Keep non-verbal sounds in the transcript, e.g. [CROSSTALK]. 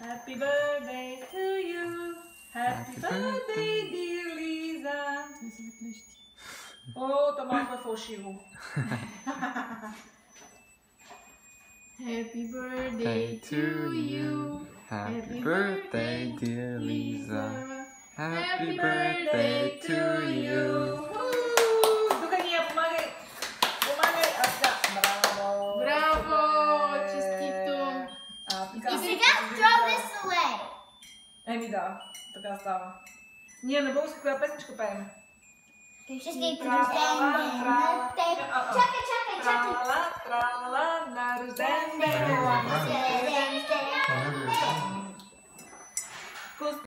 Happy birthday to you. Happy, Happy birthday, birthday, dear Lisa. [LAUGHS] Oh, tomorrow before she Happy birthday to you. Happy birthday, dear Lisa. Happy birthday to така. И сега throw this away. Еми да, така става. Ние на български коя песничка пеем? Честито Трала, рожден ден трала. на теб. А, а. Чакай, чакай, чакай. Трала, трала, на рожден ден. Рожден ден.